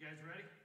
You guys ready?